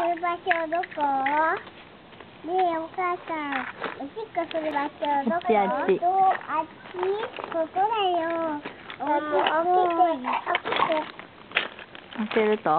する場所どこ？ねえ、お母さん、おしっこする場所どこ？あっちあっちあっちここだよ。おっきて、大きて。開けると